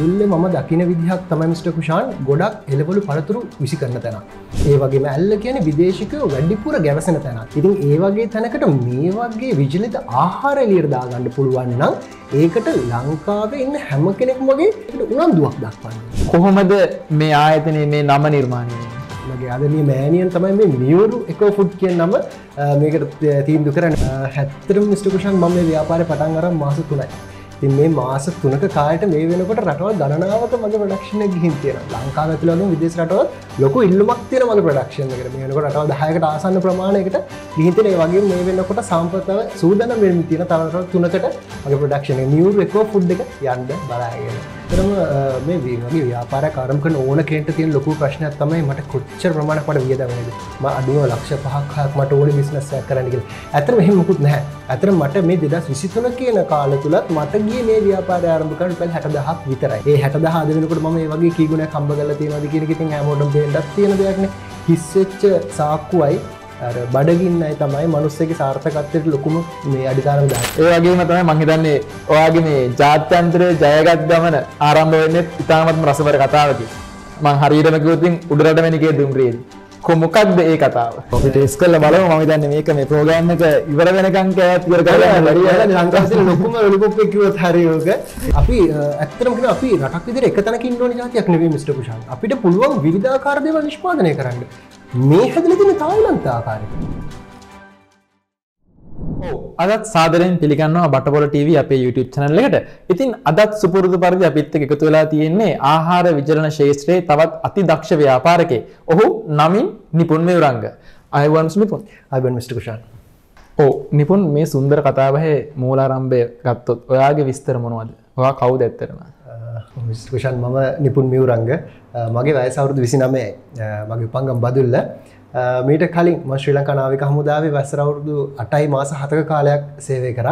බදුල්ල ම දකින විදිහක් තමයි මිට කුෂාන් ගොඩක් එලවලු පරතුරු විසි කරන තැන ඒ වගේ ඇල්ල කියන විදේශිකය වැඩිපුර ගැවසෙන තැන ඉතින් ඒ වගේ තැනකට මේ වගේ විජලිත ආහාර ලියර්දාගන්න පුළුවන්නම් ඒකට ලංකාවේ ඉන්න හැම කෙනෙක් වගේ උනන්දුවක් දක්වන්න. කොහොමද මේ ආයතනය මේ නම නිර්මාණය මගේ අද මේ මෑනියන් තමයි මේ මියවරු එක ෆුඩ් කිය නම මේකට තීන්දු කරන්න. හැත්තරම් මිස්ටකුෂන් මම මේ ව්‍යාපාරය පටන් අර මාස තුනයි තින් මේ මාස තුනක කායට මේ වෙනකොට රටවල් ගණනාවක මගේ ප්‍රඩක්ෂණ ගිහින් තියෙන ලංකා ඇතුලන විදෙස් රටවල් ලොක ඉල්ලමක් තියෙන මගේ ප්‍රඩක්ෂණ එකට මේනකොට රටවල් දහයකට ආසන්න ප්‍රමාණයකට ගිහිතන වගේ මේ වෙන්නකොට සම්පතව සූදන මෙම තියෙන තරට තුනකට මගේ ප්‍රඩක්ෂණ නිියවර් එකෝ ෆුඩ් එක යන්න බලාගෙන. තරම මේ වගේ ව්‍යාපාර කරමක ඕන කෙන්ට තියෙන ලොකු ප්‍රශ්නයක් තමයි මට කොච්චර ප්‍රමාණ පට වියදවනද ම අඩුව ලක්ෂ පහක් මට ඕන බිස්නස් කරන්නගල ඇතර මෙහි මුකුත් නැහැ. ඇතර මට මේ දෙදස් විසිතුන කියන කාල තුළත් මටගේ මේ ව්‍යාපාර ආරම්භකට පැල් හැට දහක් විතරයි. ඒ හැට දහ දෙනකට ම වගේ කීගුණ කම්බගල තියෙනද කියනකිතින් හැමෝටම් පේටක් තියෙන දෙයක්න හිස්සෙච්ච සාක්කුවයි බඩගින්නයි තමයි මනුස්සක සාර්ථකත්වයට ලොකුම මේ අඩිකාරම ද ඒ වගේම තමයි මහිතන්නේ ඔයාගේ මේ ජාත්‍යන්ත්‍රය ජයගත් ගමන ආරම්භ වෙන්න ඉතාමත්ම රසවර කතාවකි. මං හරිටමකවතින් උඩරට වැනිකේ දුම්රියද කොමොකක්ද ඒ කතාව? ඔපිට ස් කල්ල බලව මහිතන්න මේක මේ ප්‍රෝගෑන් එක ඉවර වෙනකංක ඇතිවර කර ලංකාස ලොකුම ලොකුපෙකිවත් හරියෝක අපි ඇත්තරමට අපි රටක් විදිර එක තැනකින් ෝන ජාතියක් නෙවේ මිට පුෂන් අපිට පුළුවන් විධාකාරදව නිෂ්පාදනය කරන්න මේ හැදල තින තායිලන්තාකාරක අදත් සාදරෙන් පිළිගන්නවා බටපොල TV අපේ YouTube channel එකට. ඉතින් අදත් සුපුරුදු පරිදි අපිත් එක්ක එකතු වෙලා තියෙන්නේ ආහාර විචරණ ශාස්ත්‍රයේ තවත් අති දක්ෂ ව්‍යාපාරකේ. ඔහු නමින් නිපුන් මෙවරංග. අයවන් නිපුන්. අයවන් මිස්ටර් කුෂාන්. ඔව් නිපුන් මේ සුන්දර කතාබහේ මූලාරම්භය ගත්තොත් ඔයාගේ විස්තර මොනවද? ඔයා කවුද ඇත්තටම? විශ්කුෂන් මම නිපුන් මියවරංග මගේ වයසවුරුදු විසි නමේ මගේ උපංගම් බදුල්ල. මීට කලින් ම ශ්‍රී ලංකානාවික හමුදාවේ වැස්සරවුරුදු අටයි මාස හතක කාලයක් සේවය කර.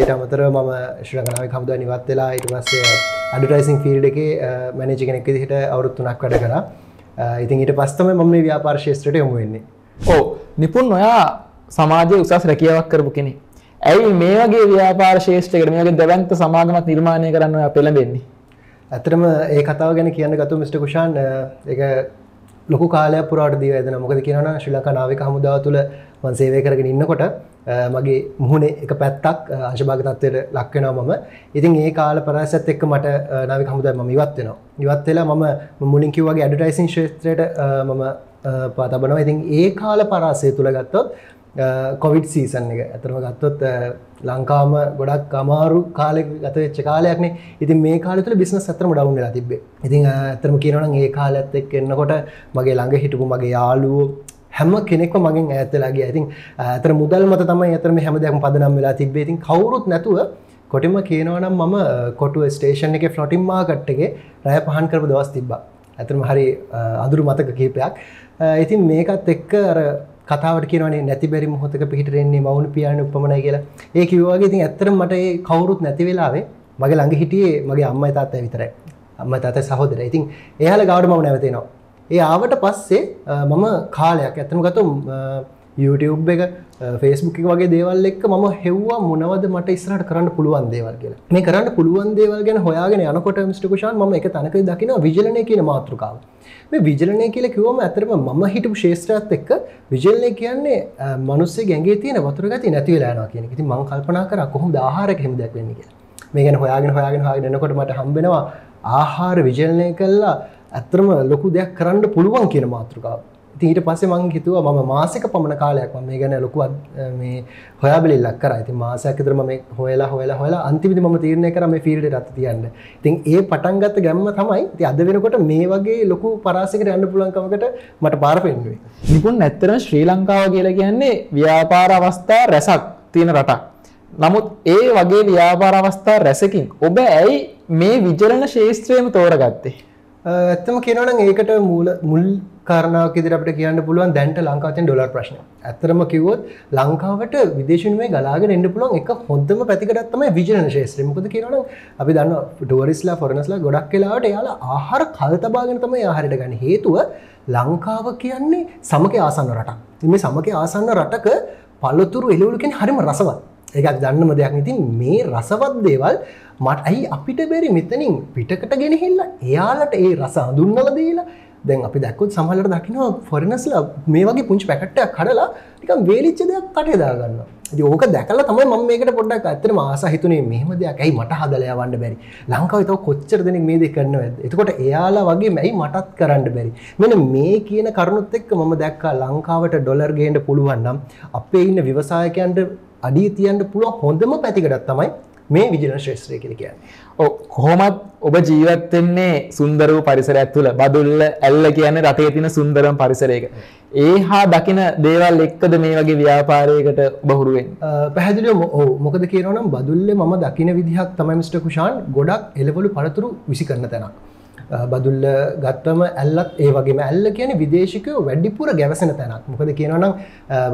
ඊට අමතර මම ශ්‍රකනාව හමුද නිවත් වෙලා ඉට පස්සේ අඩටයිසින් ෆිල්ඩ එක මැනජි කෙනෙක් දිහිට අවුරුත්තුනක් වැඩ කර. ඉතින් ඊට පස්තම මම ව්‍යාපාර ශේෂත්‍රයට යොමු වෙන්නේ. ඕ නිපුන් ඔයා සමාජය උසස් රැකියාවක් කරපු කෙනෙ ඇයි මේ වගේ ව්‍යාපාර ශේෂ්ඨකට මේගේ දැවන්ත සමාගමත් නිර්මාණය කරන්න පෙළබෙන්නේ ඇතරම ඒ කතාව ගැන කියන්න ගතු මිට කුෂාන් එක ලොකු කාලය පුරාට දී ඇදන මොකද කියනන ශ්‍රී ලංකා නාවික හමුදාව තුළ මන් සේවය කරගෙන ඉන්නකොට මගේ මුහුණේ එක පැත්තක් අශභාග තත්වයට ලක්වෙනවා මම. ඉතින් ඒ කාල පරසත් එක්ක මට නාවික හමුදා ම ඉවත් වෙනවා. ඉවත් වෙලා මම මුලින් කිව්වගේ ඇඩටයිසින් ශේත්‍රයට මම පාතබනවා ඉතින් ඒ කාල පරාසය තුළ ගත්තොත් කොවිඩ් සීසන් එක. ඇතරම ගත්තොත් ලංකාම ගොඩක් අමාරු කාලෙ ගත වෙච්ච කාලයක්නේ ඉතින් මේ කාලතුල බිස්නස් අතරම ඩවුන් වෙලා තිබ්බේ. ඉතින් ඇතරම කියනවනම් ඒ කාලෙත් එක්ක එන්නකොට මගේ ළඟ හිටපු මගේ යාළුවෝ හැම කෙනෙක්ව මගෙන් ඈතලාගේ ඉතින් ඇතර මුදල් මත තමයි ඇතරම හැම දෙයක්ම පදනම් වෙලා තිබ්බේ. ඉතින් කවුරුත් නැතුව කොටිම කියනවනම් මම කොටුව ස්ටේෂන් එක ෆ්ලොටින් මාකට්ටගේ රෑ පහන් කරපු දවස් තිබ්බා. ඇතරම හරි අදුරු මතක කීපයක්. ඉතින් මේකත් එක්ක අර කතාවට කියනේ නැති බැරි මොහොතක පිහිටරෙන්නේ මවුණු පියාණු උපමණයි කියලා. ඒ කිව්වාගේ ඉතින් ඇත්තටම මට ඒ කවුරුත් නැති වෙලාවේ මගේ ළඟ හිටියේ මගේ අම්මයි තාත්තයි විතරයි. අම්මයි තාත්තයි සහෝදරයි ඉතින් එයාලා ගාවට මම නැවතෙනවා. ඒ ආවට පස්සේ මම කාලයක් ඇත්තම ගතු YouTube එක ෆේස්බුක් එක වගේ දේවල් එක්ක මම හෙව්වා මොනවද මට ඉස්සරහට කරන්න පුළුවන් දේවල් කියලා. මේ කරන්න පුළුවන් දේවල් ගැන හොයාගෙන යනකොට මිස්ටර් කුෂාන් මම එක තැනක දකිනවා විජලනය කියන මාතෘකාව. මේ විජලනය කියලා කිව්වම ඇත්තටම මම හිටපු ශේෂ්ත්‍රයත් එක්ක විජලනය කියන්නේ මිනිස්සේ ගැඟේ තියෙන වතුර ගතිය නැති වෙලා යනවා කියන එක. ඉතින් මම කල්පනා කරා කොහොමද ආහාරයක හිම දෙයක් වෙන්නේ කියලා. මේ ගැන හොයාගෙන හොයාගෙන හොයාගෙන යනකොට මට හම්බෙනවා ආහාර විජලනය කළා ඇත්තටම ලොකු දෙයක් කරන්න පුළුවන් කියන මාතෘකාව. ඊට පස්සේ මං හිතුවා මම මාසික පමණ කාලයක් මම මේ ගැන ලොකු මේ හොයාබලිල්ලක් කරා. ඉතින් මාසයක් විතර මම හොයලා හොයලා හොයලා අන්තිමේදී මම තීරණය කරා මේ ෆීල්ඩ් එකට තියන්න. ඉතින් ඒ පටන් ගත්ත ගැම්ම තමයි ඉතින් අද වෙනකොට මේ වගේ ලොකු පරාසයකට යන්න පුළුවන් කමකට මට පාර පෙන්නුවේ. නිපුන් ඇත්තටම ශ්‍රී ලංකාව කියලා කියන්නේ ව්‍යාපාර අවස්ථා රැසක් තියෙන රටක්. නමුත් ඒ වගේ ව්‍යාපාර අවස්ථා රැසකින් ඔබ ඇයි මේ විජලන ශේත්‍රයම තෝරගත්තේ? ඇත්තම කියනවනම් ඒකට මූල මුල් කාරණාවක් ඉදිරි අපිට කියන්න පුළුවන් දැන්ට ලංකාවෙන් ඩොලර් ප්‍රශ්න. ඇත්තටම කිව්වොත් ලංකාවට විදේශිනුවේ ගලාගෙන එන්න පුළුවන් එක හොඳම පැතිකඩක් තමයි විජනන ශාස්ත්‍රය. මොකද කියනවනම් අපි දන්නවා ටුවරිස්ලා ෆොරනස්ලා ගොඩක් වෙලාවට එයාලා ආහාර කල් තබාගෙන තමයි ආහාරයට ගන්න. හේතුව ලංකාව කියන්නේ සමකේ ආසන්න රටක්. මේ සමකේ ආසන්න රටක පළතුරු එළවලු කියන්නේ හරිම රසවත්. එකක් දන්නම දෙයක්. ඉතින් මේ රසවත් දේවල් මට ඇයි අපිට බැරි? මෙතනින් පිටකට ගෙනහිල්ල එයාලට ඒ රස අඳුන්නල දීලා දැන් අපි දැක්කොත් සමහලට දකිනවා ෆොරනස්ලා මේ වගේ පුංචි පැකට්ටයක් කඩලා නිකන් වේලිච්ච දෙයක් කටේ දාගන්න ඉතින් ඕක දැකලා තමයි මම මේකට පොඩ්ඩක් ඇත්තටම ආස හිතුනේ මෙහෙම දෙයක්. ඇයි මට හදලා යවන්න බැරි? ලංකාවේ තව කොච්චර දෙනෙක් මේ දේ කරනවද? එතකොට එයාලා වගේ ඇයි මටත් කරන්න බැරි? මෙන්න මේ කියන කරුණුත් එක්ක මම දැක්කා ලංකාවට ඩොලර් ගේන්න පුළුවන් නම් අපේ ඉන්න ව්‍යවසායකයන්ට අඩිය තියන්න පුළුවන් හොඳම පැතිකඩක් තමයි මේ විජිලන් ශ්‍රේෂ්ත්‍රය. ඔව් කොහොමත් ඔබ ජීවත් වෙන්නේ සුන්දර වූ පරිසරයක් තුළ බදුල්ල ඇල්ල කියන්නේ රටේ තියෙන සුන්දරම පරිසරයක. ඒ හා දකින දේවල් එක්කද මේ වගේ ව්‍යාපාරයකට ඔබ හුරු වෙන්නේ? පැහැදිලිවම ඔව් මොකද කියනවා නම් බදුල්ලේ මම දකින විදිහක් තමයි මිස්ටර් කුෂාන් ගොඩක් එළවලු පළතුරු විසි කරන තැනක්. බදුල්ල ගත්තම ඇල්ලත් ඒ වගේ ඇල්ල කියන විදේශකයෝ වැඩිපුර ගැවසෙන තැනක් මොකද කියනනම්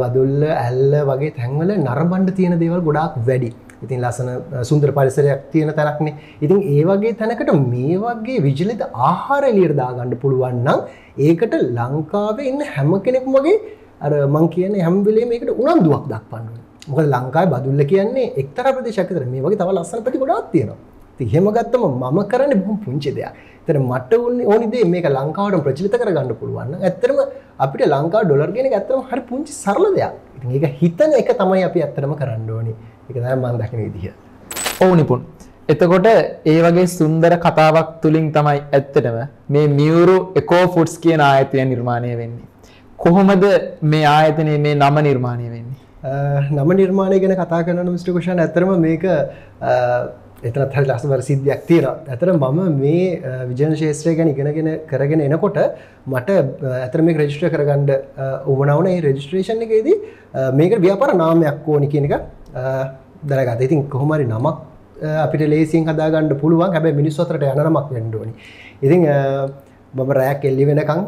බදුල්ල ඇල්ල වගේ තැන්වල නරබන්ඩ තියෙන දේවල් ගොඩාක් වැඩි ඉතින් ලස්සන සුන්දර පරිසරයක් තියෙන තැනක්නේ ඉතින් ඒ වගේ තැනකට මේ වගේ විජලිත ආහාර එලියට දාගන්න පුළුවන් නම් ඒකට ලංකාවේ ඉන්න හැම කෙනෙක්ම වගේ අර මං කියන්නේ හැම වෙලේම මේකට උනන්දුවක් දක්වන්න ඕනේ. මොකද ලංකාවේ බදුල්ල කියන්නේ එක්තරා ප්‍රදේශයක් විතර මේ වගේ තව ලස්සන පැති ගොඩාක් තියෙනවා. එහෙම ගත්තම මම කරන්නේ බොහොම පුංචි දෙයක්. ඒතර මට ඕනි දේ මේක ලංකාවට ප්‍රචලිත කරගන්න පුළුවන් නම් ඇත්තටම අපිට ලංකාව ඩොලර් කියන එක ඇත්තටම හරි පුංචි සරල දෙයක්. ඉතින් ඒක හිතන එක තමයි අපි ඇත්තටම කරන්න ඕනේ. ඒක තමයි මම දකින විදිහ. ඔව් නිපුන්. එතකොට ඒ වගේ සුන්දර කතාවක් තුලින් තමයි ඇත්තටම මේ මියුරු එකෝ ෆුඩ්ස් කියන ආයතනය නිර්මාණය වෙන්නේ. කොහොමද මේ ආයතනයේ මේ නම නිර්මාණය වෙන්නේ? නම නිර්මාණය ගැන කතා කරන මිස්ටර් කුෂාන් ඇත්තටම මේක එතනත් හරි ලස්සනවර සිද්ධියක් තියෙනවා. ඇතර මම මේ විජන ශේත්‍රය ගැන ඉගෙනගෙන කරගෙන එනකොට මට ඇතර මේක රෙජිස්ටර් කරගන්න උවමනවන ඒ රෙජිස්ට්‍රේෂන් එකේදී මේක ව්‍යාපාර නාමයක් ඕනි කියන එක දැනගත. ඉතින් කොහොමරි නමක් අපිට ලේසියෙන් හදාගන්න පුළුවන්. හැබැයි මිනිස්සු අතරට යන නමක් වෙන්න ඕනි. ඉතින් මම රෑක් එල්ලි වෙනකං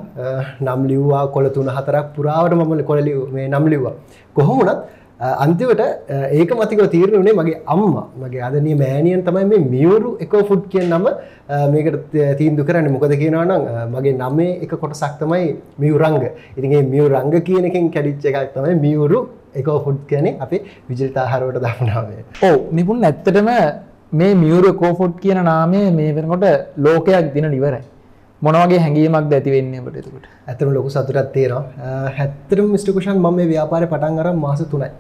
නම් ලිව්වා කොළ තුන හතරක් පුරාවට මම කොළ මේ නම් ලිව්වා. කොහොමුණත් අන්තිවට ඒක මතිකව තීරණ වනේ මගේ අම්ම. මගේ අදනය මෑනියන් තමයි මේ මියවරු එකෝ ෆුඩ් කියෙන් නම මේකට තීන්දු කරන්න. මොකද කියනවනම් මගේ නමේ එක කොටසක් තමයි මියවරංග ඉතිගේ මියව රංග කියනකින් කැඩිච්ච එකක් තමයි මියවරු එකෝ ෆුඩ් කියන අපේ විජිතාහරුවට දක්නාවේ ඕ නිපුන් ඇත්තටම මේ මියවරු කෝෆුඩ් කියන නාමය මේ වෙනකොට ලෝකයක් දින නිවරයි. මොනවගේ හැඟීමක් ඇති වෙන්නේ ඔබට එතකොට? ඇත්තම ලොකු සතුටක් තියෙනවා. හැත්තටම මිස්ටර් කුෂන් මම මේ ව්‍යාපාරේ පටන් අරන් මාස 3යි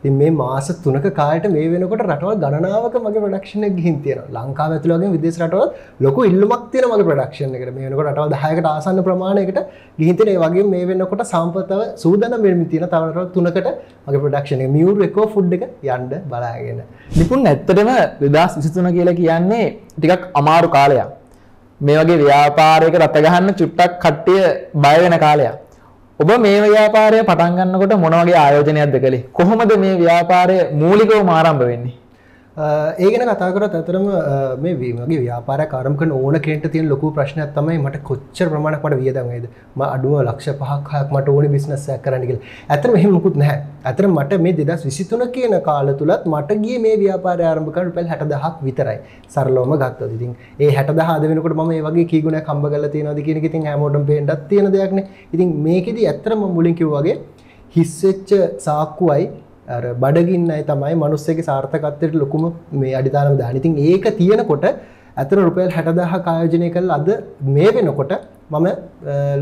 ඉතින් මේ මාස 3ක කාලයට මේ වෙනකොට රටවල් ගණනාවක මගේ ප්‍රොඩක්ෂන් එක ගිහින් තියෙනවා. ලංකාව ඇතුළේ වගේ විදේශ රටවල් ලොකු ඉල්ලුමක් තියෙනවා මගේ ප්‍රොඩක්ෂන් එකට. මේ වෙනකොට රටවල් 10කට ආසන්න ප්‍රමාණයකට ගිහින් තියෙන ඒ වගේම මේ වෙනකොට සම්පතව සූදානම් වෙමින් තියෙන තව රටවල් 3කට මගේ ප්‍රොඩක්ෂන් එක. මියුරු එකෝ ෆුඩ් එක යන්න බලාගෙන. නිපුන් ඇත්තටම 2023 කියලා කියන්නේ ටිකක් අමාරු කාලයක්. මේ වගේ ව්‍යාපාරයක රත ගහන්න චුට්ටක් කට්ටිය බය වෙන කාලයක්. ඔබ මේ ව්‍යාපාරය පටන් ගන්නකොට මොන වගේ ආයෝජනයක්ද කළේ? කොහොමද මේ ව්‍යාපාරය මූලිකවම ආරම්භ වෙන්නේ? ඒගෙන කතාකරත් ඇතරම මේ වගේ ව්‍යාපාර කාරමක ඕන කෙන්ට තියෙන් ලොකු ප්‍රශ්නයක් තමයි මට කොච්චර ප්‍රමාණක් මට වියදමේද ම අඩුව ලක්ෂ පහක් හයක් මට ඕනි බිස්නස් කරන්නගල් ඇතර මෙහෙමකුත් නැහැ. ඇතර මට මේ දෙදස් විසිතුන කියන කාල තුළත් මට ගිය මේ ව්‍යාපාර ආරම්භකට පැල් හැට දහක් විතරයි. සරලෝම ගත්ත ඉතින් ඒ හැට දහද වෙනකට ම මේ වගේ කීගුණ කම්බ කල තියෙනද කියන ඉතින් හැමෝටම් පේටත් තියෙන දෙයක්න ඉතින් මේකෙදී ඇත්තරම මුලින්කිව් වගේ හිස්සෙච්ච සාක්කුවයි බඩගින්නයි තමයි මනුස්සගේ සාර්ථකත්වයට ලොකුම මේ අඩිතාරම දානිතින් ඒක තියෙනකොට ඇතන රුපයල් හැටදහ කායෝජනය කල් අද මේ වෙනකොට මම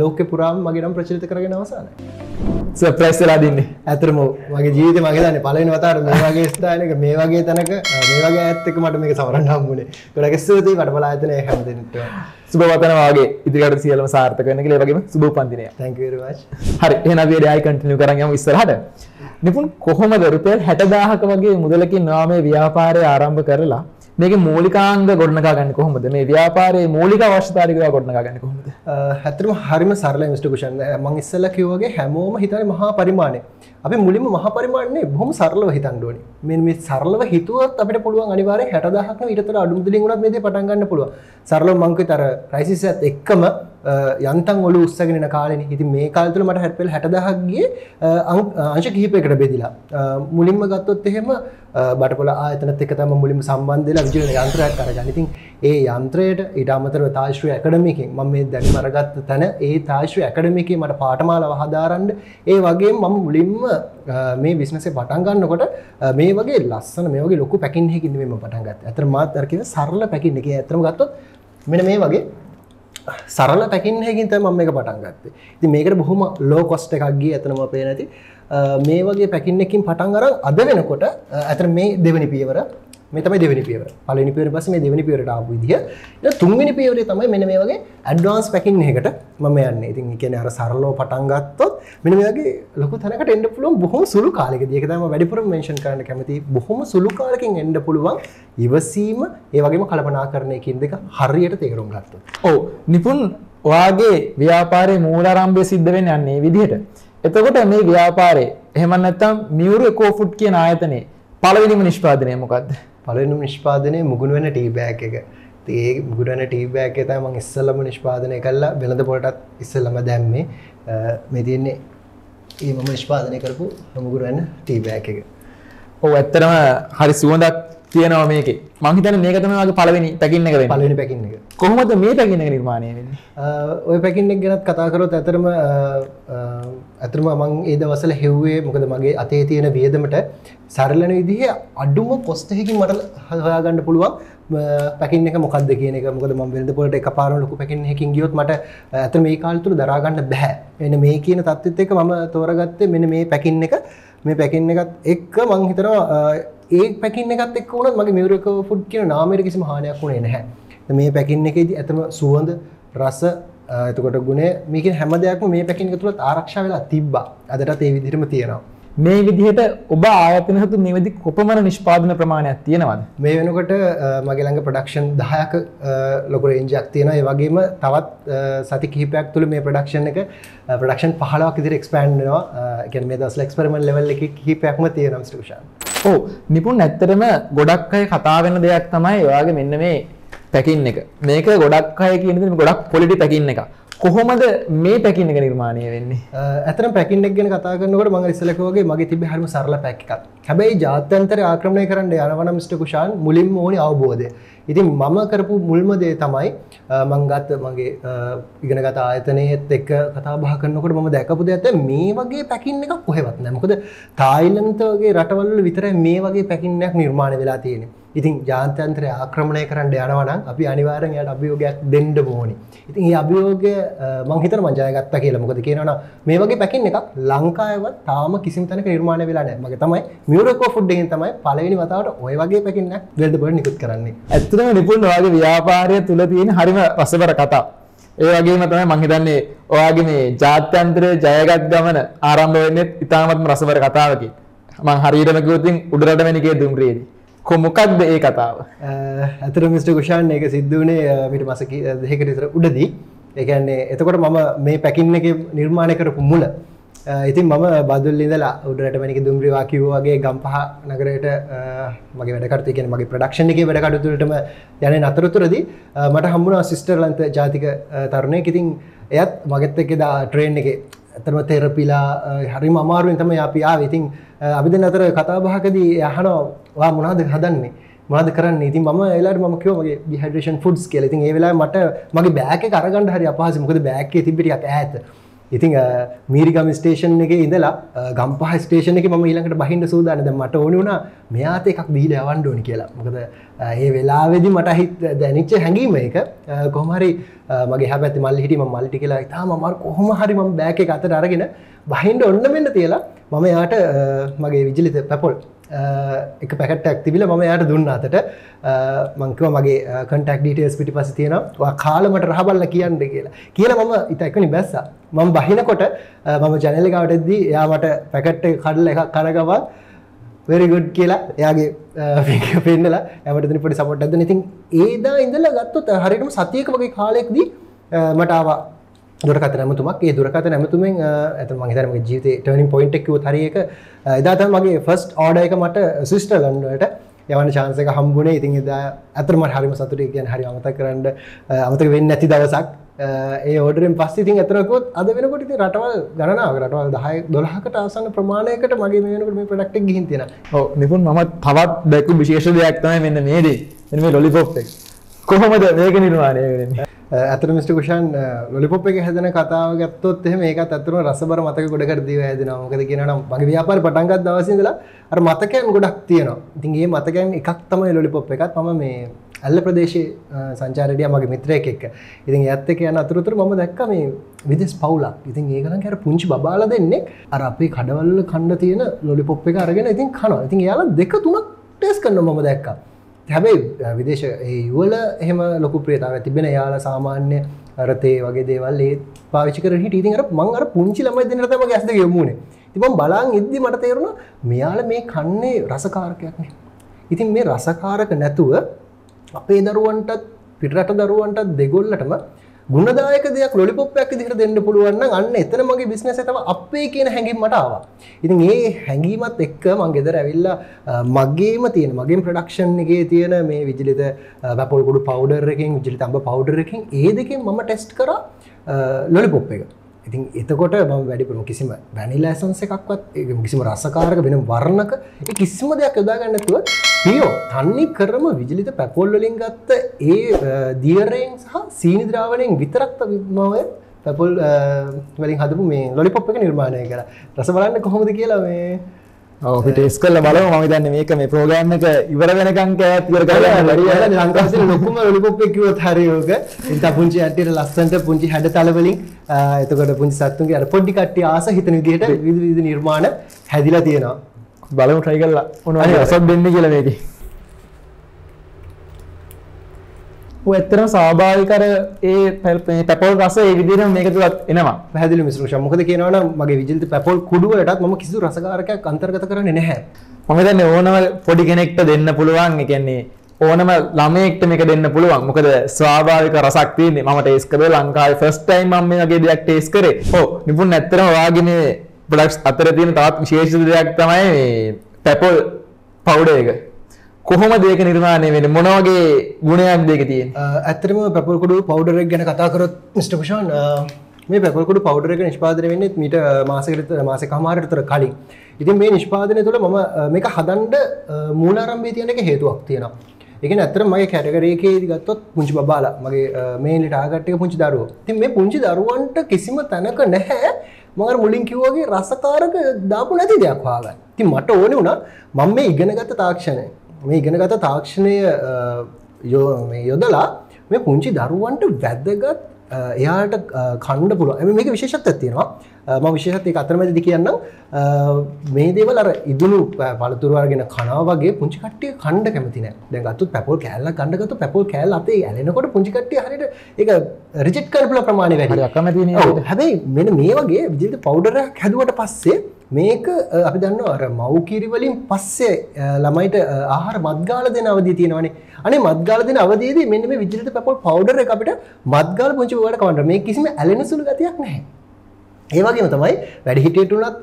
ලෝක පුරාම් මගේ නම් ප්‍රචලිත කරගෙන අවසාන ප්‍රයිස්ලා දින්නේ. ඇතරම මගේ ජීවිත මගේදන්න පලන වතාර මේ වගේ ස්ථානක මේ වගේ තැනක මේ වගේ ඇත්තක මට මේක සවරන්න හම්බුණේ ගොඩක් ස්තුතියි. මට බලායතනය හැමදෙනට සුබවතන වගේ ඉදිකට සියලම සාර්ථක වෙන කියලා වගේම සුබ පන්දිනය much. හරි. ඩයයි කන්ටිනියු කරන් යමු ඉස්සරහට නිපුන් කොහොමද? රුපියල් 60000ක වගේ මුදලකින් නාමේ ව්‍යාපාරය ආරම්භ කරලා මේක මූලිකාංග ගොඩනගා ගන්න කොහොමද? මේ ව්‍යාපාරයේ මූලික අවශ්‍යතා ටික ගොඩනගා ගන්න කොහොමද? ඇත්තටම හරිම සරලයි මිස්ටර් කුෂන් මම ඉස්සෙල්ලා කිව්වාගේ හැමෝම හිතන්නේ මහා පරිමාණය. අපි මුලින්ම මහා පරිමාණනේ බොහොම සරලව හිතන්න ඕනේ. මෙන්න මේ සරලව හිතුවොත් අපිට පුළුවන් අනිවාර්යෙන් 60000ක් ඊටතර අඩු මුදලින් උනත් මේ දේ පටන් ගන්න පුළුවන්. සරලව මං කිව්තර ප්‍රයිසස් එකත් එක්කම යන්තන් ඔලු උත්සගෙන කාලෙන. ඉති මේ කාල්තුල මට හැපල් හැටදහක්ගේ අංශ කිහිපයකට බෙදිලා. මුලින්ම ගත්තොත් එහෙම බටපොල ආතනත් එක තම මුලින් සම්බන්ධලා විජල යන්ත්‍රයක් කරගන්න ඉතින් ඒ යන්ත්‍රයට ඉට අමතර තාශ්‍රය ඇකඩමිකින් ම මේ දැන් මරගත්ත තැන ඒ තාශ්‍රය ඇකඩමික මට පාටමාලව හදාරන්න ඒ වගේ මම මුලින්ම මේ බිස්නසේ පටන්ගන්නකොට මේ වගේ ලස්සන මේ වගේ ලොකු පැකින් හැකින්වීම පටන්ගත් ඇතර මාත් අරකිව සරල පැකින්න එක ඇතරම ගත්තොත් මෙන මේ වගේ සරල පැකින් හැකින් තම මේ පටන් ගත්තේ. ති මේකට බොහොම ලෝ කොස්ට එකක්ගේ ඇතනම පේ නැති මේ වගේ පැකින්නකින් පටන් අර අද වෙනකොට ඇතර මේ දෙවනි පියවර මේ තමයි දෙවනි පියවර පළවෙනි පියවර පස්සේ මේ දෙවනි පියවරට ආපු විදිහ ඊට තුන්වෙනි පියවරේ තමයි මෙන්න මේ වගේ ඇඩ්වාන්ස් පැකින් එකකට මම යන්නේ. ඉතින් ඒ කියන්නේ අර සරලව පටන් ගත්තොත් මෙන්න මේ වගේ ලොකු තැනකට එන්න පුළුවන් බොහොම සුළු කාලෙකදී. ඒක තමයි මම වැඩිපුරම මෙන්ෂන් කරන්න කැමතියි. බොහොම සුළු කාලෙකින් එන්න පුළුවන් ඉවසීම ඒ වගේම කල්පනාකරණයකින් දෙක හරියට තේරුම් ගත්තොත්. ඔව් නිපුන් ඔයාගේ ව්‍යාපාරයේ මූලාරම්භය සිද්ධ වෙන්නේ යන්නේ විදිහට. එතකොට මේ ව්‍යාපාරයේ එහෙම නැත්නම් මියුරු එකෝ ෆුඩ් කියන ආයතනයේ පළවෙනිම නිෂ්පාදනය මොකක්ද? පලනු නිෂ්පාදනය මුගුණුවෙන ටීබෑක් එක. ඒ මුගුඩන ටීබෑක් එත මං ඉස්සල්ලම නිෂ්පාදනය කල්ලා වෙළඳ පොටත් ඉස්සල්ලම දැම්මේ. මේ තියෙන්නේ ඒ මම නිෂ්පාදනය කරපු හමුගුරුවන්න ටීබෑක් එක. ඔ ඇත්තරම හරි සුවඳක් තියෙනවා මේක. මංහිතන මේක තමයි වගේ පළවෙනි පැකින්න එක පලනි පැකින්න එක. කොහොමද මේ පැකින්න නිර්මාණය ඔය පැකින්නෙක් ගැනත් කතා කරොත් ඇතරම ඇතරම මං ඒ දවසල හෙව්වේ මොකද මගේ අතේ තියෙන වියදමට සරලන විදිහ අඩුම කොස්තහකින් මට හොයාගන්න පුළුවන් පැකින් එක මොකක්ද කියන එක. මොකද ම වෙද පොලට එක පාර ලොකු පැකින් හකින් ගියොත් මට ඇත මේ කාල්තුර දරාගන්න බැහැ. එන මේ කියන තත්ත්ත එක මම තෝරගත්තේ මෙන මේ පැකින්න එක මේ පැකින්න එකත් එක්ක මං හිතනවා ඒ පැකින්න එකත් එක් වුණත් මගේ මියවරක ෆුඩ් කියන නාමයට කිසිම හානියක් වුණේ නැහැ. මේ පැකින්න එකේදී ඇතම සුවඳ රස එතකොට ගුණේ මේක හැම දෙයක්ම මේ පැකින්න එක තුලත් ආරක්ෂා වෙලා තිබ්බා. අදටත් ඒ විදිහටම තියෙනවා. මේ විදිහට ඔබ ආයතන හතු නිවැදි කොපමණ නිෂ්පාදන ප්‍රමාණයක් තියෙනවද? මේ වෙනකොට මගේ ළඟ ප්‍රඩක්ෂන් දහයක ලොකු රේන්ජක් තියෙන ඒ වගේම තවත් සති කිහිපයක් තුළ මේ ප්‍රඩක්ෂන් එක ප්‍රඩක්ෂන් පහලක් ඉදිරි එක්ස්පෑන්්නවා එක මේ දස් ලෙක්ස්පරමන් ලෙවල් එක කිහිපයක්ම තියෙනම් ස්ටෂන් ඕ නිපුන් ඇත්තරම ගොඩක් අය කතා වෙන දෙයක් තමයි ඔයාගේ මෙන්න මේ පැකින් එක. මේක ගොඩක් අය කියන ගොඩක් පොලිටි පැකින්න එක කොහොමද මේ පැකින්න එක නිර්මාණය වෙන්නේ? ඇතන පැකින්නෙක් ගෙන කතා කරනකට මඟ ඉස්සලකෝගේ මගේ තිබ හරම සරල පැක් එකක්. හැබැයි ජාත්‍යන්තර ආක්‍රමණය කරන්න යනවන මිට කුෂාන් මුලින් ඕනි අවබෝධය. ඉතින් මම කරපු මුල්ම දේ තමයි මංගත් මගේ ඉගෙනගත ආයතනයත් එක් කතා බහ කරනකොට ම දැකපු ඇත මේ වගේ පැකින්න එකක් කොහෙවත් නැමකද තායිලන්තගේ රටවල්ල විතර මේ වගේ පැකින්නයක් නිර්මාණ වෙලා තියෙන ඉතින් ජාන්තන්ත්‍රය ආක්‍රමණය කරන්න යනවනම් අපි අනිවාරෙන් යට අභියෝගයක් දෙන්ඩ බෝනි ඉතින් ඒ අභියෝගය මංහිතර මජයගත්ත කියලා. මොකද කියනවන මේ වගේ පැකින් එකක් ලංකායවත් තාම කිසිම තැනක නිර්මාණ වෙලා නෑ මගේ තමයි මියරකෝ ෆුඩ්ඩගෙන් තමයි පලවෙනි වතාවට ඔය වගේ පැකින්න වෙල්ඩ බඩ නිකුත් කරන්නේ. ඇත්තම නිපුන් වගේ ව්‍යාපාරය තුළ තියෙන හරිම රසවර කතා. ඒ වගේම තමයි මං හිතන්නේ ඔයාගේ මේ ජාත්‍යන්තරය ජයගත් ගමන ආරම්භ වෙන්නේ ඉතාමත්ම රසවර කතාවකි මං හරියටම කිව්වොත් උඩරට වෙනකේ දුම්රියේදී. කොමොකක්ද ඒ කතාව? ඇතර මිට ගුෂාන් එක සිද්ධුවනේ මිට මසක දෙකට ඉතර උඩදී. එකන්නේ එතකොට මම මේ පැකින්න එක නිර්මාණය කරපු මුල ඉතින් මම බදුල් ඉඳලා උඩට මනික දුම්රිවා කිව්වාගේ ගම්පහ නගරයට මගේ වැඩකට කියෙන මගේ ප්‍රඩක්ෂණ එක වැඩකටතුරටම යන නතරතුරදී මට හම්බුණ සිිස්ටර්ලන්ත ජාතික තරුණය ඉතින් එයත් මගෙත් එක දා ට්‍රේන් එක ඇතරම තෙරපිලා හරි අමාරුවෙන් තම අපි ආව. ඉතින් අවිද අතර කතාබහකදී යහනවා මොනාද හදන්නේ? මද කරන්න? ඉති ම එලාට ම කියවගේ දිහඩේෂන් ෆුඩ්ස් කියල. ඉතින් ඒ වෙලා මට මගේ බෑක කරගන්න හරි අපහස මොකද බෑක තිබිටියක් ඇත ඉතිං මීරිගම ස්ටේෂන් එක ඉඳලා ගම්පහ ස්ටේෂන එක ම ඊළඟට බහින්ට සූදානද මට ඕනි වුණා මෙයාත එකක් දීල අවන්ඩෝනි කියලා. මොකද ඒ වෙලාවෙදි මට හිත් දැනිච්ච හැඟීම එක කොහමරි මගේ හැබැති මල් හිටම මල්ටි කියලා ඉතාම මර කොහොම හරි ම බෑක අතට අරගෙන බහින්ට ඔන්න වෙන්න තියලා මම යාට මගේ විජලිත පැපොල් එක පැකටක් තිබිල ම යට දුන්න. අතට මංකව මගේ කටක් ඩීටස් පිටි පස තියෙනවා. කාලමට රහබල්ල කියන්න කියලා. කියල මම ඉතක්කනි බැස්ස. මම බහිනකොට මම ජනලකාවටදී යාමට පැකට්ට කඩල එක කරගවා වෙරිගුඩ් කියලා එයාගේ පෙන්නලා ඇමට පොටි සපොට් ඇද ඉතින් ඒදා ඉඳල ගත්තුත් හරිටම සතියක වගේ කාලෙක්දී මටාවා දුරකත නැමතුමක් ඒ දුරකත නැමතුමෙන් ඇත මහිතරම ජීත ටනින් පොයින්ටක්ව හරියක එදාත මගේ ෆස්ට් ඕඩ එක මට සිිස්ටලන්ඩට යවන චාන්සක හම්බුණේ ඉතින් එදා ඇතරම හරිම සතුරේ කියන හරි අමත කරන්න අමතක වෙන්න ඇති දවසක් ඒ ඕඩරෙන් පස්සේ ඉතින් ඇතනකොත් අද වෙනකොට ඉතින් රටවල් ගණනාව රටවල් 10 12කට ආසන්න ප්‍රමාණයකට මගේ මේ වෙනකොට මේ ප්‍රොඩක්ට් එක ගිහින් තියෙනවා. ඔව් නිපුන් මම තවත් දැක්කු විශේෂ දෙයක් තමයි මෙන්න මේ දේ. මෙන්න මේ ලොලිපොප් එක. කොහොමද මේක නිර්මාණය වෙන්නේ? ඇතර මිට කුෂන් ලොලිපොප් එක හැදන කතාව ගත්තොත් එහෙම ඒකත් ඇතුරම රසබර මතක ගොඩකට දීව හැදෙනවා මොකද කියනනම් මගේ ව්‍යාපාර පටන් ගත්ත දවසේ ඉඳලා අර මතකයන් ගොඩක් තියෙනවා. ඉතින් ඒ මතකයන් එකක් තමයි ලොලිපොප් එකත් මම මේ ඇල්ල ප්‍රදේශයේ සංචාරඩිය මගේ මිත්‍රයෙක් එක්ක. ඉතින් ඒත් එක්ක යන අතරතුර මම දැක්කා මේ විදෙස් පවුලක්. ඉතින් ඒගොල්ලන් අර පුංචි බබාලා දෙන්නේ අර අපේ කඩවල කන්න තියෙන ලොලිපොප් එක අරගෙන ඉතින් කනවා. ඉතින් එයාලා දෙක තුනක් ටේස්ට් කරනවා මම දැක්කා. හැබැයි විදේශ ඒ යුවල එහෙම ලොකු ප්‍රියතාව තිබෙන යාල සාමාන්‍ය අරතේ වගේ දේවල් ඒ පාවිච්චි කර හිට. ඉතින් අර මං අර පුංචි ළමයි දෙන්නට තමයි ගැස්ද යමුනේ ඉතින් මම බලන් ඉද්දි මට තේරුණා මෙයාලා මේ කන්නේ රසකාරකයක් නේ. ඉතින් මේ රසකාරක නැතුව අපේ දරුවන්ටත් පිටරට දරුවන්ටත් දෙගොල්ලටම ගුණදායක දෙයක් ලොලිපොප්පයක් විදිහට දෙන්න පුළුවන් නම් අන්න එතන මගේ බිස්නස් එක තව අපේ කියන හැඟීම මට ආවා. ඉතින් ඒ හැඟීමත් එක්ක මම ගෙදර ඇවිල්ලා මගේම තියෙන මගේම ප්‍රොඩක්ෂන් එකේ තියෙන මේ විජලිත වැපොල් කුඩු පවුඩර් එකකින් විජලිත අඹ පවුඩර් එකකින් ඒ දෙකෙන් මම ටෙස්ට් කරා ලොලිපොප් එක. ඉතින් එතකොට ම වැඩිපුරම කිසිම වැනිලෑසන්ස එකක්වත් කිසිම රසකාරක වෙන වර්ණක කිසිම දෙයක් යොදාගන්නතුව පියෝ තන්නේ කරම විජලිත පැපොල්වලින් ගත්ත ඒ දියරයෙන් සහ සීනිද්‍රාවනයෙන් විතරක්ත විමය පැපොල් වලින් හදපු මේ ලොලිපොප් එක නිර්මාණය කර. රස බලන්න කොහොමද කියලා මේ ඔව් ටෙස් කරලා බලමු මම හිතන්නේ මේක මේ ප්‍රෝග්‍රෑම් එක ඉවර වෙනකන් කෑත් ඉවර කරලා හරියට ලංකාවේ ලොකුම ලොලිපොප් එක කිව්වොත් හරි ඕක. ඉතින් පුංචි ඇට්ටියට ලස්සනට පුංචි හැඩතල වලින් එතකොට පුංචි සත්තුන්ගේ අර පොඩි කට්ටිය ආස හිතන විදිහට විවිධ විවිධ නිර්මාණ හැදිලා තියෙනවා. බලමු try කරලා මොනවද රසක් දෙන්නේ කියලා මේකේ. ස්වාභාවික අර ඒ පැපොල් රස ඒ විදිහටම මේක තුලත් එනවා. පැහැදිලි මිශ්‍රණ. මොකද කියනවා නම් මගේ විජිත පැපොල් කුඩු වලටත් මම කිසිදු රසකාරකයක් අන්තර්ගත කරන්නේ නැහැ. මම හිතන්නේ ඕනම පොඩි කෙනෙක්ට දෙන්න පුළුවන්. ඒ කියන්නේ ඕනම ළමයෙක්ට මේක දෙන්න පුළුවන්. මොකද ස්වාභාවික රසක් තියෙන්නේ. මම ටේස්ට් කරේ ලංකාවේ ෆස්ට් ටයිම් මේ වගේ දෙයක් ටේස්ට් කරේ. ඔව් නිපුන් ඔයාගේ මේ ප්‍රොඩක්ට්ස් අතර තියෙන තවත් විශේෂ දෙයක් තමයි මේ පැපොල් පවුඩර් එක. කොහොමද ඒක නිර්මාණය වෙන්නේ? මොන වගේ ගුණයක්ද ඒක තියෙන්නේ? ඇත්තටම පැපල් කුඩු පවුඩර් එක ගැන කතා කරොත් මිස්ටර් කුෂාන් මේ පැපල් කුඩු පවුඩර් එක නිෂ්පාදනය වෙන්නේ මීට මාසයකට මාසෙක කමාරටතර කලින්. ඉතින් මේ නිෂ්පාදනය තුළ මම මේක හදන්ඩ මූලාරම්භය තියෙන එක හේතුවක් තියෙනවා. එක ඇතර මගේ කැටගරේකේ ගත්තොත් පුංචි බාලා මගේ මේ ටාගට්ක පුංචි දරුව. තින් මේ පුංචි දරුවන්ට කිසිම තැනක නැහැ. මඟ මුලින් කිව්වගේ රසකාරක දාපු නැති දෙයක් වාගන්න ති මට ඕන වුණා මම මේ ඉගෙනගත්ත තාක්ෂණය. මේ ඉගෙනගත තාක්ෂණය යොදලා මේ පුංචි දරුවන්ට වැදගත් එයාට කණ්ඩ පුළුව ඇම මේක විශේෂත් ඇතියෙනවා ම විශේෂත් එක අතරමැදි කියන්න මේ දේවල් අර ඉදුණු පළතුරවාගෙන කනාවගේ පුංචි කට්ටිය කණ්ඩ කැමතින දැගත්තු පැපොල් කෑල්ල කණ්ඩගතු පැපොල් කෑල් අපේ ඇලෙනකොට පුංචිකට්ටිය හරිට එක රිජෙට් කරපල ප්‍රමාණය වැඩි. අකමති හැබැයි මෙන මේ වගේ විජිත පෞඩරයක් හැදුවට පස්සේ මේක අපි දන්න අර මව්කිරිවලින් පස්සේ ළමයිට ආහාර මත්ගාල දෙන අවදී තියෙනවනේ. අනේ මත්ගාල දෙන අවදීදී මෙන්න මේ විජිත පැපොල් පවුඩර් එක අපිට මත්ගාල පුංචි වලට කවන්න. මේ කිසිම ඇලෙන සුළු ගතියක් නැහැ. ඒවගේම තමයි වැඩි හිටියටුනත්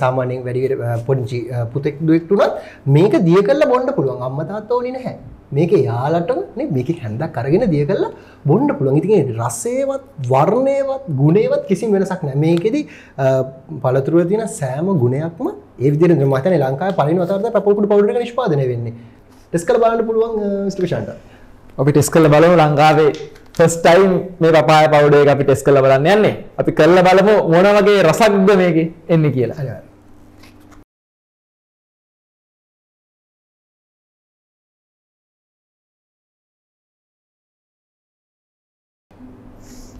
සාමාන්‍යෙන් වැඩි පොඩිචි පුතෙක් දුවෙක්ටුනත් මේක දිය කල්ල බොන්ඩ පුළුවන්. අම්මතාත් ඕනි නැහැ. මේක යාලට මේක හැන්දක් කරගෙන දිය කල්ලා බොන්ඩ පුළුවන්. ඉතින් රස්සේවත් වර්ණයවත් ගුණේවත් කිසි වෙනසක් නෑ මේකෙද පළතුරුව තින සෑම ගුණයක්ම ඒ විදිර මතන ලංකා පලින් අතරද පපුට පවුට නිෂ්පාදන වෙන්නේ. ටෙස්කල බලන්න පුළුවන් ස්ටේෂන්ට අපි ටෙස් කල බලමු ලංකාවේ ෆස්ටයිම් මේ පපාය පවුඩේ අපි ටෙස් කල බලන්න යන්නේ. අපි කල්ල බලමු මොන වගේ රසක්ද මේක එන්න කියලා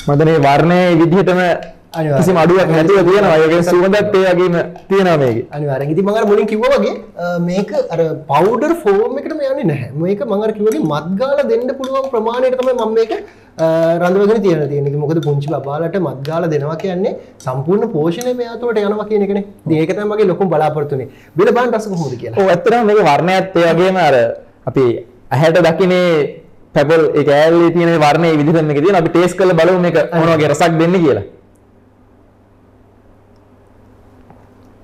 මදනේ වර්ණය විදිහටම කිසි අඩුවක් නැතිව තියෙන අයගේ සුවඳත් ඒ වගේම තියෙනවා මේක. අනිවාර්යෙන්. ඉතින් මම අර මුලින් කිව්වා වගේ මේක අර පවුඩර් ෆෝම් එකටම යන්නේ නැහැ. මේක මම අර කිව්වා වගේ මත් ගාලා දෙන්න පුළුවන් ප්‍රමාණයට තමයි මම මේක රඳවගෙන තියෙන තියෙන්නේ. මොකද පුංචි බබාලට මත් ගාලා දෙනවා කියන්නේ සම්පූර්ණ පෝෂණය මෙයා තුළට යනවා කියන එකනේ. ඉතින් ඒක තමයි මගේ ලොකුම බලාපොරොත්තුනේ බිල බලන්න රස කොහොමද කියලා. ඔව් ඇත්තටම මේක වර්ණයත් ඒ වගේම අර අපි ඇහැට දකින්නේ පැපල් ඒ කෑල්ලේ තියෙන වර්ණයේ විදිහට මේක තියෙන අපි ටේස්ට් කරලා බලමු මේක මොන වගේ රසක් දෙන්නේ කියලා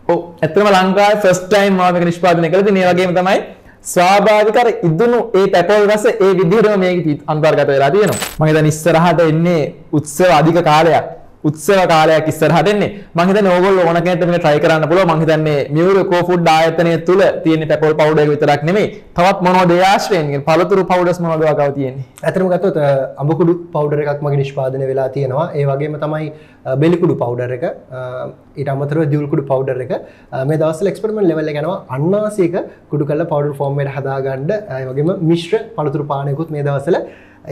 ඔව් ඇත්තම ලංකාවේ ෆස්ට් ටයිම් මම මේක නිෂ්පාදනය කළේ ඉතින් ඒ වගේම තමයි ස්වාභාවික අර ඉදුණු ඒ පැපල් රස ඒ විදිහටම මේක අන්තර්ගත වෙලා තියෙනවා. මම හිතන්නේ ඉස්සරහට එන්නේ උත්සව අධික කාලයක්. උත්සව කාලයක් ඉස්සරහට එන්නේ. මම හිතන්නේ ඕගොල්ලෝ ඕන කෙනෙක්ට මේක try කරන්න පුළුවන්. මම හිතන්නේ මියුරු කෝ ෆුඩ් ආයතනය තුල තියෙන පැපල් පවුඩර් එක විතරක් නෙමෙයි. තවත් මොනවද ඒ ආශ්‍රයෙන් පළතුරු පවුඩර්ස් මොනවද වගාව තියෙන්නේ. ඇතරම ගත්තොත් අ, අඹකුඩු පවුඩර් එකක් මගේ නිෂ්පාදනය වෙලා තියෙනවා ඒ වගේම තමයි අ, බෙලිකුඩු පවුඩර් එක අ, ඊට අමතරව දියුල්කුඩු පවුඩර් එක අ, මේ දවස්වල එක්ස්පෙරිමන්ට් ලෙවල් එක යනවා අන්නාසියක කුඩු කරලා පවුඩර් ෆෝම් එකට හදාගන්න ඒ වගේම මිශ්‍ර පළතුරු පානයකුත් මේ දවස්වල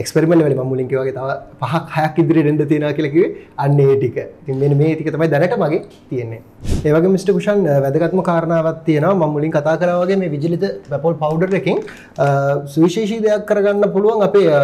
එක්ස්පෙරිමන්ට් ලෙවල් මම මුලින් කිව්වා වගේ තව පහක් හයක් ඉදිරියට එන්න තියෙනවා කියලා කිව්වේ අන්න ඒ ටික. ඉතින් මෙන්න මේ ටික තමයි දැනට මගේ තියෙන්නේ. ඒ වගේම මිස්ටර් කුෂන් අ, වැදගත්ම කාරණාවක් තියෙනවා මම මුලින් කතා කරා වගේ මේ විජිලිත පැපල් පවුඩර් එකෙන් අ, සුවිශේෂී දෙයක් කරගන්න පුළුවන් අපේ අ,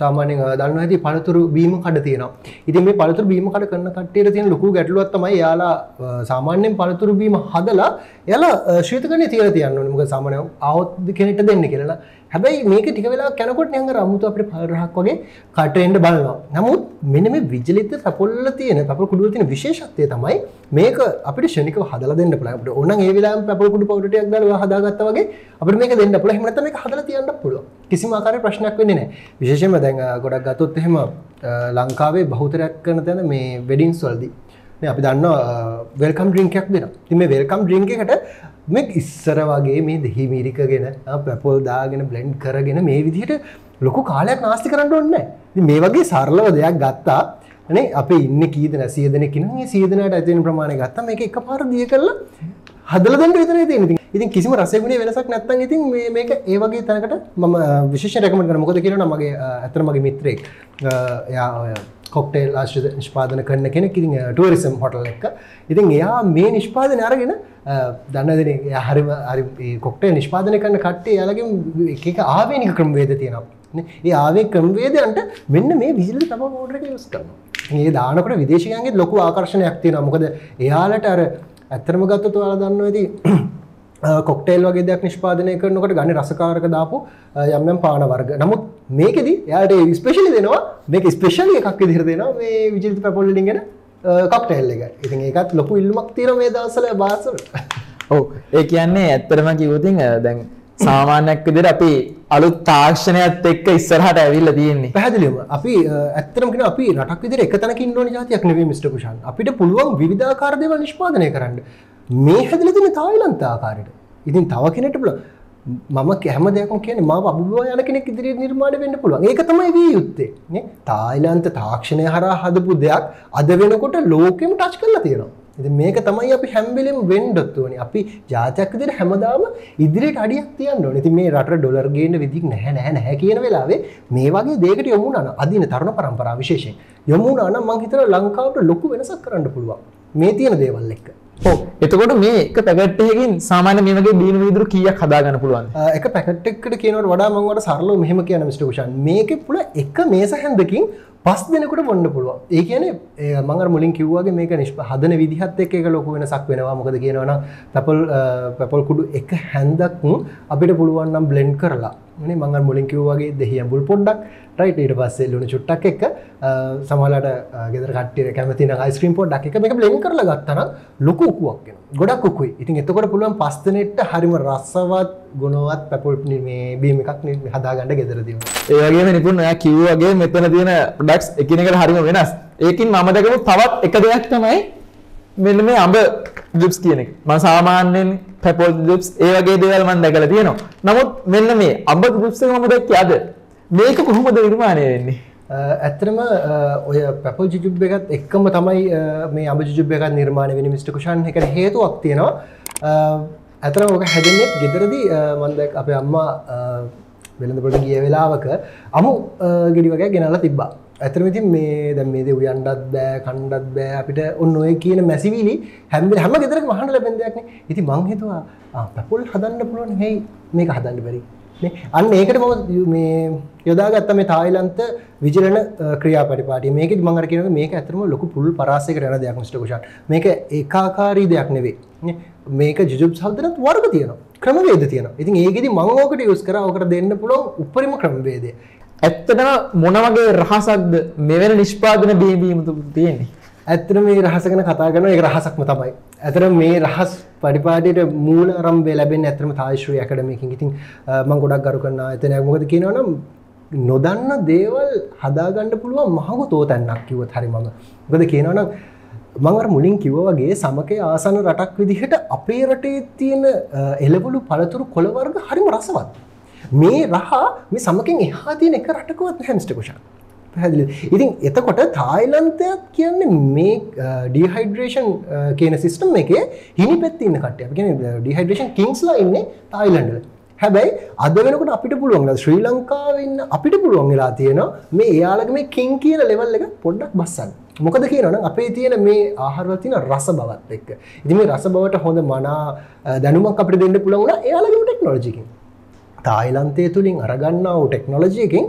සාමාන්‍යයෙන් අ, දන්නවා ඇති පළතුරු බීම කඩ තියෙනවා. ඉතින් මේ පළතුරු බීම කඩ කරන කට්ටියට තියෙන ලොකු ගැටලුවක් තමයි එයාලා අ, සාමාන්‍යයෙන් පළතුරු බීම හදලා එයාලා අ, ශ්වේතකරණය තියලා තියන්න ඕනේ. මොකද සාමාන්‍යයෙන් ආවොත් කෙනෙක්ට දෙන්න කියලා. හැබැයි මේක ටික වෙලා යනකොට නිකන් අර අමුතු අපිට පළරහක් වගේ කට එන්න බලනවා. නමුත් මෙන්න මේ විජලිත පැපොල්ල තියෙන පැපොල් කුඩුවල තියෙන විශේෂත්වය තමයි මේක අපිට ශනිකව හදලා දෙන්න පුළුවන්. අපිට ඕනනම් ඒ වෙලාවෙම පැපොල් කුඩු පවුඩර් ටිකක් දාලා හදාගත්තා වගේ අපිට මේක දෙන්න පුළුවන්. එහෙම නැත්නම් මේක හදලා තියන්න පුළුවන්. කිසිම ආකාරයක ප්‍රශ්නයක් වෙන්නේ නැහැ. විශේෂයෙන්ම දැන් අ, ගොඩක් ගත්තොත් එහෙම අ, ලංකාවේ බහුතරයක් කරන තැන මේ වෙඩින්ස් වලදී මේ අපි දන්නවා වෙල්කම් ඩ්‍රින්කයක් දෙනවා. ඉතින් මේ වෙල්කම් ඩ්‍රින්ක් එකට මේ ඉස්සර වගේ මේ දෙහි මිරිකගෙන පැපොල් දාගෙන බ්ලෙන්ඩ් කරගෙන මේ විදිහට ලොකු කාලයක් නාස්ති කරන්න ඕනේ නැහැ. ඉතින් මේ වගේ සරලව දෙයක් ගත්තා අනේ අපේ ඉන්නේ කී දෙනා 100 දෙනෙක් ඉන්නවා. මේ 100 දෙනාට ඇති වෙන ප්‍රමාණය ගත්තා. මේක එකපාර දිය කරලා හදලා දෙන්න විතරයි තියෙන්නේ. ඉතින් ඉතින් කිසිම රසගුණේ වෙනසක් නැත්නම් ඉතින් මේ මේක ඒ වගේ තැනකට මම විශේෂ රෙකමන්ඩ් කරනවා. මොකද කියනවා නම් මගේ ඇත්තට මගේ මිත්‍රයෙක් අ, එයා ඔය කොක්ටේල් ආශ්‍රිත නිෂ්පාදන කරන කෙනෙක් ඉතින් ටුවරිසම් හොටල් එක. ඉතින් එයා මේ නිෂ්පාදනය අරගෙන අ, දන්න දෙනෙක් එයා හරිම හරි මේ කොක්ටේල් නිෂ්පාදනය කරන කට්ටිය එයාලගේ එක එක ආවේනික ක්‍රමවේද තියෙනවා. නේ? ඒ ආවේ ක්‍රමවේදයන්ට මෙන්න මේ විසිලි තමයි ඕඩර් එක යූස් කරනවා. ඉතින් ඒ දානකොට විදේශිකයන්ගේ ලොකු ආකර්ෂණයක් තියෙනවා. මොකද එයාලට අර ඇත්තටම ගත්තොත් ඔයාලා දන්නවා ඇති කොක්ටේල් වගේ දෙයක් නිෂ්පාදනය කරනකොට ගන්න රසකාරක දාපු අ, යම් යම් පාන වර්ග. නමුත් මේකෙදි එයාට ස්පෙෂලි දෙනවා මේක ස්පෙෂලි එකක් විදිහට දෙනවා මේ විජිත පැපොල් වලින් එන කොක්ටේල් එක. ඉතින් ඒකත් ලොකු ඉල්ලුමක් තියෙනවා මේ දවස්වල බාර්සවල. ඔව් ඒ කියන්නේ ඇත්තටම කිව්වොතින් අ, දැන් සාමාන්‍යයක් විදිහට අපි අලුත් තාක්ෂණයත් එක්ක ඉස්සරහට ඇවිල්ලා තියෙන්නේ. පැහැදිලිවම අපි කියන අපි රටක් විදිහට එක තැනක ඉන්න ඕන જાතියක් නෙවෙයි මිස්ටර් කුෂාන්. අපිට පුළුවන් විවිධාකාර දේවල් නිෂ්පාදනය කරන්න. මේ හැදලා තියෙන තායිලන්ත ආකාරයට. ඉතින් තව කෙනෙක්ට පුළුවන් මම හැම දෙයක්ම කියන්නේ මාව අභිභව යන කෙනෙක් ඉදිරියට නිර්මාණය වෙන්න පුළුවන්. ඒක තමයි විය යුත්තේ. නේ? තායිලන්ත තාක්ෂණය හරහා හදපු දෙයක් අද වෙනකොට ලෝකෙම ටච් කරලා තියෙනවා. ඉතින් මේක තමයි අපි හැම වෙලෙම වෙන්නත් ඕනේ. අපි ජාතියක් විදිහට හැමදාම ඉදිරියට අඩියක් තියන්න ඕනේ. ඉතින් මේ රටට ඩොලර් ගේන්න විදිහක් නැහැ නැහැ නැහැ කියන වෙලාවේ මේ වගේ දෙයකට යොමු වුණා නම් අදින තරුණ පරම්පරාව විශේෂයෙන් යොමු වුණා නම් මම හිතනවා ලංකාවට ලොකු වෙනසක් කරන්න පුළුවන්. මේ තියෙන දේවල් එක්ක. ඔව් එතකොට මේ එක පැකට් එකකින් සාමාන්‍ය මේ වගේ බීන වීදුරු කීයක් හදාගන්න පුළුවන්ද? අ, එක පැකට් එකකට කියනවට වඩා මම වඩා සරලව මෙහෙම කියන මිස්ටර් කුෂාන් මේකේ පුළුවන් එක මේස හැන්දකින් පස් දෙනෙකුට බොන්න පුළුවන්. ඒ කියන්නේ ඒ මම අර මුලින් කිව්වාගේ මේක නිෂ්ප හදන විදිහත් එක්ක ඒක ලොකු වෙනසක් වෙනවා. මොකද කියනවනම් පැපල් පැපල් කුඩු එක හැන්දක් අපිට පුළුවන් නම් බ්ලෙන්ඩ් කරලා නේ මම අර මුලින් කිව්වා වගේ දෙහි ඇඹුල් පොඩ්ඩක් රයිට් ඊට පස්සේ ලුණු චුට්ටක් එක්ක සමහරලාට ගෙදර කට්ටිය කැමති නම් අයිස්ක්‍රීම් පොඩ්ඩක් එක මේක බ්ලෙන්ඩ් කරලා ගත්තා නම් ලොකු උකුවක් එනවා. ගොඩක් උකුයි. ඉතින් එතකොට පුළුවන් පස් දෙනෙක්ට හරිම රසවත් ගුණවත් පැපල් මේ බීම් එකක් නේ හදාගන්න ගෙදරදීම. ඒ වගේම නිපුන් ඔයා කිව්වා වගේ මෙතන තියෙන ප්‍රොඩක්ට්ස් එකිනෙකට හරිම වෙනස්. ඒකින් මම දැකපු තවත් එක දෙයක් තමයි මෙන්න මේ අඹ ජුප්ස් කියන එක. මම සාමාන්‍යයෙන් පැපල් ජුප්ස් ඒ වගේ දේවල් මම දැකලා තියෙනවා. නමුත් මෙන්න මේ අඹ ජුප්ස් එක මම දැක්කේ අද. මේක කොහොමද නිර්මාණය වෙන්නේ? ඇත්තරම ඔය පැපල් ජිජුබ් එකත් එක්කම තමයි අ, මේ අඹ ජිජුබ් එකත් නිර්මාණය වෙන මිස්ටර් කුෂාන් එකට හේතුවක් තියෙනවා ඇතර ඕක හැදෙන්නේ ගෙදරදී මන්දක් අපේ අම්මා වෙළඳපොට ගිය වෙලාවක අමු අ, ගෙඩි වගේ ගෙනල්ලා තිබ්බා ඇතරම ඉතින් මේ දැන් මේ දේ උයන්ඩත් බෑ කණ්ඩත් බෑ. අපිට ඔන්න ඔය කියන මැසිවිලි හැම හැම ගෙදරක මහන්න ලැබෙන දෙයක්නේ ඉතින් මං හිතුවා ආ පැපොල් හදන්න පුළුවන්. හැයි මේක හදන්න බැරි. නේ. අන්න ඒකට මම මේ යොදාගත්ත මේ තායිලන්ත විජලන ක්‍රියාපටිපාටිය මේකෙදි මම අර කියනවා මේක ඇත්තටම ලොකු පුල් පරාසයකට යන දෙයක් මිස්ටර් කුෂාන්. මේක ඒකාකාරී දෙයක් නෙවෙයි. නේ. මේක ජුජුබ් සහදනත් වර්ග තියෙනවා. ක්‍රමවේද තියෙනවා. ඉතින් ඒකෙදි මම ඕකට යූස් කරා. ඕකට දෙන්න පුළුවන් උපරිම ක්‍රමවේදය. ඇත්තටම මොන වගේ රහසක්ද මෙවැනි නිෂ්පාදන බීබීම තියෙන්නේ? ඇත්තට මේ රහස ගැන කතා කරන එක රහසක්ම තමයි ඇතර මේ රහස් පඩිපාටට මූල රම්බේ ලැබෙන් ඇතරම තාශ්‍රී ඇකඩමකින් ඉතින් මං ගොඩක් ගරු කරන්න ඇතන මොකද කියනවනම් නොදන්න දේවල් හදාගණඩ පුළුව මහගු තෝතැන්නක් කිවත් හරි මම ගොද කියනවනම් මංර මුලින් කිව්වගේ සමකය ආසන රටක් විදිහට අපේ රටේ තියෙන එලබලු පළතුරු කොළවර්ග හරිම රසවත්. මේ රහා මේ සමකින් එහා තියෙන එක රටකවත් හැමිස්ට කුෂා පැදිලි ඉතින් එතකොට තායිලන්තයක් කියන්නේ මේ ඩිහයිඩ්‍රේෂන් කියන සිිස්ටම් එක හිනි පැත්තින්න කටය ගෙන ඩිහයිඩ්‍රේෂන් කිංස්ලා ඉන්න තායිලන්ඩල හැබැයි අද වෙනකට අපිට පුළුවන් ශ්‍රී ලංකාවන්න අපිට පුළුවන් වෙලා තියෙනවා මේ එයාලක මේ කින් කියන ලෙවල් එක පොඩ්ඩක් බස්සන්න. මොකද කියනන අපේ තියෙන මේ ආහරවතින රස බවත් එක්ක. ඉති මේ රස බවට හොඳ මනා දැනුමක් අපට දෙන්න පුළවුණ එයාලගම ටෙක්නෝජිකින් තායිලන්තය තුළින් අරගන්නාව ටෙක්නොලජයකින්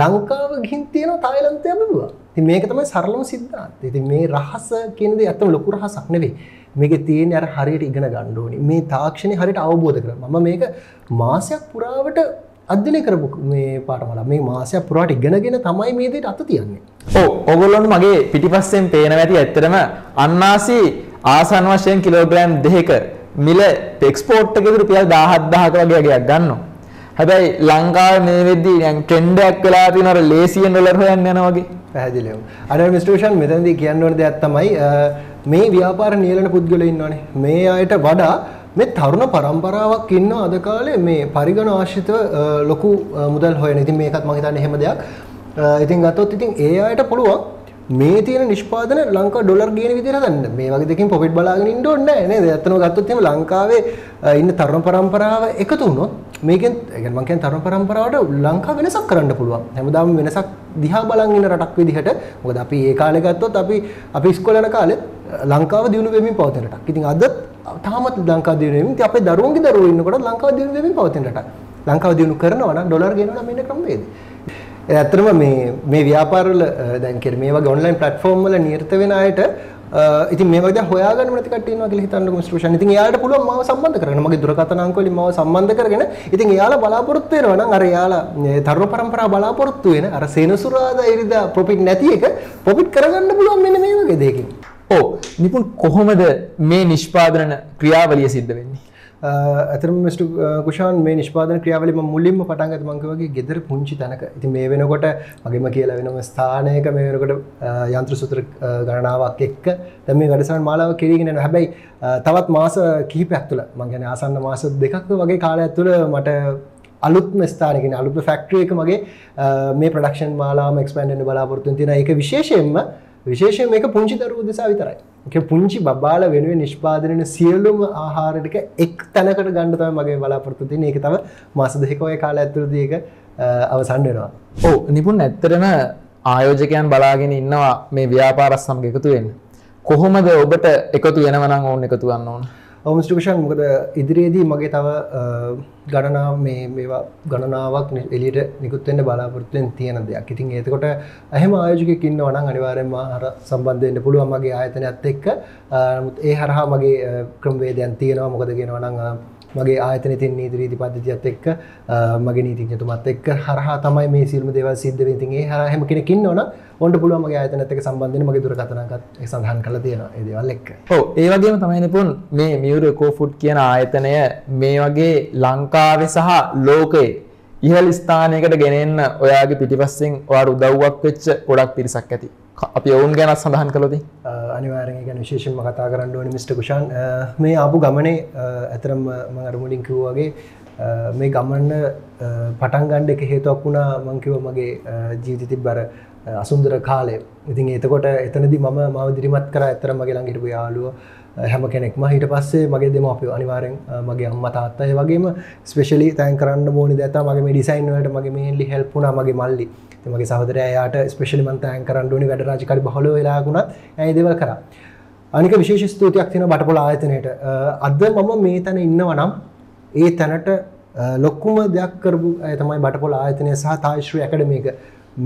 ලංකාව ගින් තියෙන තායිලන්තය බවා ති මේක තමයි සරලම සිද්ධාත් ඉති මේ රහස කියනද ඇත්තම ලොකු රහසක් නෙවේ මේක තියෙන අර හරියට ඉගෙන ගණ්ඩෝනි මේ තාක්ෂණය හරිට අවබෝධ කර ම මේක මාසයක් පුරාවට අධ්‍යනය කරපු මේ පාටමල මේ මාසයක් පුරාට ඉගෙනගෙන තමයි මේදට අත තියන්නේ. ඕ ඔගොල්ලොන්ට මගේ පිටිපස්සෙන් පේන ඇති ඇත්තරම අන්නාසි ආසන් වශයෙන් කිලෝග්‍රෑම් දෙක මිල පෙක්ස්පෝට්ක රුපියල් දාහත්දාහක වගේගයක් ගන්නවා. හැබැයි ලංකාව මේ වෙද්දී ට්‍රෙන්ඩයක් වෙලා තියෙනවර ලේසියෙන් ඩොලර් හොයන්න යනවා වගේ පැහැදිලිව. අර මිස්ටේෂන් මෙතනදී කියන්න ඕන දෙයක් තමයි මේ ව්‍යාපාර නියලන පුද්ගලයෝ ඉන්නවනේ. මේ අයට වඩා මේ තරුණ පරම්පරාවක් ඉන්න අද කාලේ මේ පරිගණ ආශ්‍රිතව ලොකු මුදල් හොයන. ඉතින් මේකත් මම හිතන්නේ එහෙම දෙයක්. ඉතින් ගත්තොත් ඉතින් ඒ අයට පුළුවන් මේ තියෙන නිෂ්පාදන ලංකා ඩොලර් ගේන විදිහට ගන්න. මේ වගේ දෙකින් ප්‍රොෆිට් බලාගෙන ඉන්න ඕනේ නැහැ නේද? ඇත්තම ගත්තොත් එහෙම ලංකාවේ ඉන්න තරුණ පරම්පරාව එකතු වුණොත් මේකෙන් يعني මං කියන්නේ තරුණ පරම්පරාවට ලංකාව වෙනසක් කරන්න පුළුවන්. හැමදාම වෙනසක් දිහා බලන් ඉන්න රටක් විදිහට. මොකද අපි ඒ කාලේ ගත්තොත් අපි අපි ඉස්කෝලේ යන කාලෙත් ලංකාව දියුණු වෙමින් පවතින රටක්. ඉතින් අද තාමත් ලංකාව දියුණු වෙමින් ඉතින් අපේ දරුවන්ගේ දරුවෝ ඉන්නකොට ලංකාව දියුණු වෙමින් පවතින රටක්. ලංකාව දියුණු කරනවා නම් ඩොලර් ගෙනනවා මෙන්න ක්‍රමවේදය. ඇත්තටම මේ මේ ව්‍යාපාරවල දැන් කියන්නේ මේ වගේ ඔන්ලයින් ප්ලැට්ෆෝම් වල නිරත වෙන අයට ඉතින් මේ වගේ හොයාගන්න නැති කට්ටිය ඉන්නවා කියලා හිතන්නකො මිස්ටර් ෂන්. ඉතින් එයාලට පුළුවන් මාව සම්බන්ධ කරගන්න. මගේ දුරකථන අංක වලින් මාව සම්බන්ධ කරගෙන ඉතින් එයාලා බලාපොරොත්තු වෙනවා නම් අර එයාලා තරුණ පරම්පරාව බලාපොරොත්තු වෙන අර සේනසුරාදා ඉරිදා ප්‍රොෆිට් නැති එක ප්‍රොෆිට් කරගන්න පුළුවන් මෙන්න මේ වගේ දෙයකින්. ඔව්. නිපුන් කොහොමද මේ නිෂ්පාදන ක්‍රියාවලිය සිද්ධ වෙන්නේ? ඇතරම මස්ට කුෂාන් මේ නිෂ්පාදන ක්‍රියාවලිම මුලින්ම පටන්ගත මංකවගේ ගෙදර පුංචි තැනක. ඉති මේ වෙනකොට මගේම කියලා වෙනම ස්ථානයක මේ වෙනකොට යන්ත්‍ර සුත්‍ර ගණනාවක් එක්ක. දැම මේ වැඩසන් මාලාව කිරීගෙන හැබැයි තවත් මාස කීපයක් තුළ මංගැන ආසන්න මාස දෙකක් වගේ කාල ඇතුළ මට අලුත්ම ස්ථානකින අලුත් ෆැක්ට්‍රියක මගේ මේ ප්‍රඩක්ෂන් මාලාම එක්ස්පන්ඩ බලාපොරත්තු තින එක විශේෂයෙන්ම විශේෂය මේක පුංචි දරුව දෙසා විතරයි. එක පුංචි බාල වෙනුව නිෂ්පාදනන සියල්ලුම ආහාරටික එක් තැනකට ගණඩතම මගේ බලාපොරත්තු තින එක තම මාස දෙකෝය කාල ඇතුරදක අවසන් වෙනවා. ඕ නිපුන් ඇත්තරම ආයෝජකයන් බලාගෙන ඉන්නවා මේ ව්‍යාපාරස් සමග එකතු වෙන්න. කොහොමද ඔබට එකතු වෙනවනං ඕන්න එකතු වන්න ඕන? ඔමස්ටිකෂන් මොකද ඉදිරියේදී මගේ තව ගණනාව මේ මේවා ගණනාවක් එලියට නිකුත්වෙන්න බලාපොරත්තුවෙන් තියෙන දෙයක්. ඉතින් ඒතකොට ඇහම ආයෝජක ඉන්නවන අනිවාරෙන්ම හර සම්බන්ධයන්න පුළුවන් මගේ ආයතනයත් එක්ක. ඒ හරහා මගේ ක්‍රම්වේදයන් තියෙනවා. මොකද ගෙනවනං මගේ ආයතන තින් නීතිරීති පද්ධතියත් එක්ක මගේ නීතිඥතුමත් එක්ක හරහා තමයි මේ සිල්ම දේවල් සිද්ධ වෙතින් ඒ හර හැම කෙනෙකින් ඕන ඔොන්ට පුළුව මගේ ආයතනත් එක්ක සම්බන්ධන මගේ දුරකථනකත් සඳහන් කළ තියෙන ඒ දේවල් එක්ක. ඕ ඒ වගේම තමයි නිපුන් මේ මියුර කෝෆුට් කියන ආයතනය මේ වගේ ලංකාවේ සහ ලෝකයේ ඉහල් ස්ථානයකට ගෙනෙන්න ඔයාගේ පිටිපස්සෙන් ඔයාට උදව්වක් වෙච්ච ගොඩක් පිරිසක් ඇති. අපි ඔවුන් ගැනත් සඳහන් කළොති අනිවාරය ගැන විශේෂෙන්ම කතා කරන්න ඕනි මිට කුෂන්. මේ ආපු ගමනේ ඇතරම් මඟරමුලින් කිව්වාගේ මේ ගමන්න පටන් ගණ්ඩ එක හේතුවක් වුණා මංකිව මගේ ජීවිතති බර අසුන්දර කාලය. ඉතින් එතකොට එතනදි මම මව දිරිමත් කර. ඇතර මගේ ළඟිටපු යාලුව හැම කෙනෙක්ම හිට පස්සේ මගේ දෙමපිය අනිවාරෙන් මගේ අම්ම තාත්තය වගේම ස්පේශලි තැන් කරන්න බෝනි දත මගේ ඩිසයින්වට මගේ මේල්ලි හෙල්පුුණ මගේ මල්ලි. මගේ සහදරයාට ස්පේශලි මන්තයන් කරන්නඩුවනි වැඩ රාජකරි බහල වෙලාගුණත් ඇයි දෙව කර. අනික විශේෂ ස්තුතියක් තින බටපොල ආයතනයට. අද මම මේ තැන ඉන්නවනම් ඒ තැනට ලොක්කුම දෙයක් කරපු තමයි බටපොල ආයතනය සහ තාශ්‍රී ඇකඩමේක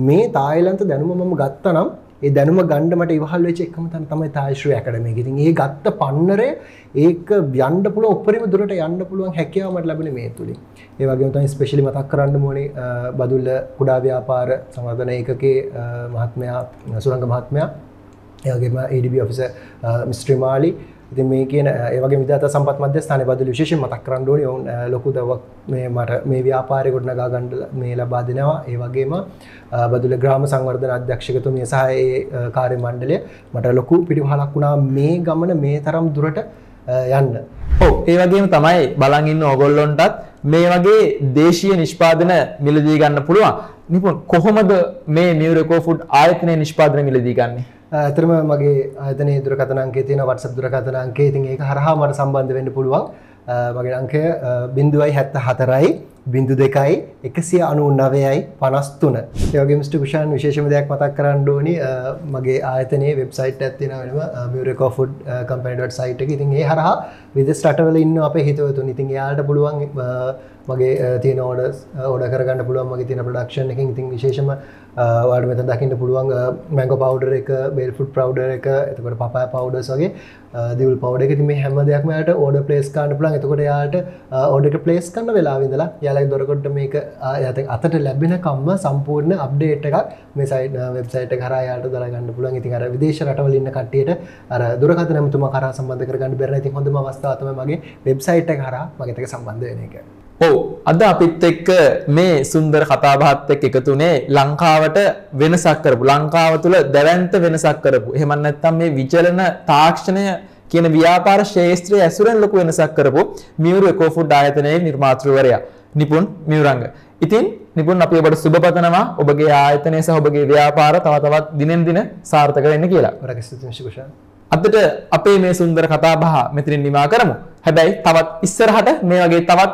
මේ තායිලන්ත දැනුම මම ගත්ත නම් ඒ දැනුම ගණ්ඩමට ඉවහල් වෙච එකම තන් තමයි තාශ්‍රය ඇකඩමේ. ඉතින් ඒ ගත්ත පන්නරේ ඒක යන්ඩ පුල ඔපරිම දුරට යන්න පුළුවන් හැකියාවමට ලැබෙන මේ තුළින් ඒ වගේ තයි ස්පෙශලි මතක් කරන්න මොනේ බදුල්ල කුඩා ව්‍යාපාර සමාධන ඒකගේ මහත්මයා සුරංග මහත්මයා. ඒගේම ADB ඔෆිස මිස්ට්‍රිමාලි ඉතින් මේ කියන ඒවගේ විදත සම්පත් මධ්‍ය ස්ථාන බදල විශේෂ මතක් කරන්න ඕනේ ඔවුන් ලොකු දවක් මේ මට මේ ව්‍යාපාරය ගොඩනගා ගණ්ඩ මේ ලබා දෙනවා ඒ වගේම බදුල ග්‍රාම සංවර්ධන අධ්‍යක්ෂකතුමිය සහ ඒ කාර්ය මණ්ඩලය මට ලොකු පිටිහලක් වුණා මේ ගමන මේ තරම් දුරට යන්න ඔව් ඒ වගේම තමයි බලන් ඉන්න ඕගොල්ලොන්ටත් මේ වගේ දේශීය නිෂ්පාදන මිලදී ගන්න පුළුවන්. නිපුන් කොහොමද මේ නියුරකෝ ෆුඩ් ආයතනයේ නිෂ්පාදන මිලදී ගන්නේ? ඇතරම මගේ ආයතන දුරකතනන්ගේ තියෙන වටසප් දුරකතනන්ගේ ඉතින් ඒක හරහා මට සම්බන්ධ වෙන්න පුළුවන්. මගේ අංකය බිඳුවයි හැත්ත හතරයි බිඳු දෙකයි එකසිය අනු නවයයි පනස්තුන යගේ මිට කුෂාන් විශේෂම දෙයක් මතක් කරන්න ඕනි. මගේ ආයතනයේ වෙබ්සයිට් ඇත්තින වෙනම මියරකෝෆුඩ් කම්පනිඩ සයිට එක. ඉතින් ඒ හරහා විදස් රටවල ඉන්න අප හිතවතු ඉතින් යාට පුළුවන් මගේ තියෙන ඕඩ ඕඩ කරගන්න පුළුවන් මගේ තියෙන ප්‍රඩක්ෂන් එක ඉතින් විශේෂම වාඩ මෙත දකින්න පුළුවන් මැංග පවඩර එක බෙල් ෆුට් ප්‍රව්ඩ එක එතකට පපය පවඩස් වගේ දිවල් පවඩ එක. තිම හැම දෙයක්මට ඕඩ පලේස් කාන්න පුලන් එතකොට යාට ඕඩට පලේස් කන්න වෙලාවිඳලා යාලයි දොරකොට මේක ඇත අතට ලැබෙන කම්ම සම්පූර්ණ අප්ඩේට් එකක් මේ සයිට වෙබ්සයිට කරයාට දරගන්න පුලන් ඉතින් අර විදේශ රටවලන්න කට්ටියට අර දුරකත නැමතුම කර සම්බන්ධ කරගන්න බැර ඉති හොඳම අවස්ථාතම මගේ වෙබ්සයිට් කර මගතක සම්බන්ධ වෙන එක. ඔව් අද අපිත් එක්ක මේ සුන්දර කතාබහත් එක්ක එකතුනේ ලංකාවට වෙනසක් කරපු ලංකාව තුළ දැවැන්ත වෙනසක් කරපු එහෙම නැත්නම් මේ විචලන තාක්ෂණය කියන ව්‍යාපාර ශේෂත්‍රයේ ඇසුරෙන් ලොකු වෙනසක් කරපු මියුරු එකෝෆුඩ් ආයතනයේ නිර්මාතෘවරයා නිපුන් මියුරංග. ඉතින් නිපුන් අපි ඔබට සුබ පතනවා ඔබගේ ආයතනය සහ ඔබගේ ව්‍යාපාර තව තවත් දිනෙන් දින සාර්ථක වෙන්න කියලා. අදට අපේ මේ සුන්දර කතා බහ මෙතනින් නිමා කරමු. හැබැයි තවත් ඉස්සරහට මේ වගේ තවත්